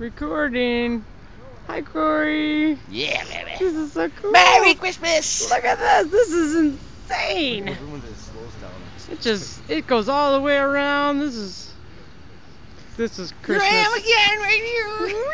Recording. Hi, Corey. Yeah, baby. This is so cool. Merry Christmas! Look at this. This is insane. It just it goes all the way around. This is this is Here Christmas. I again, right here.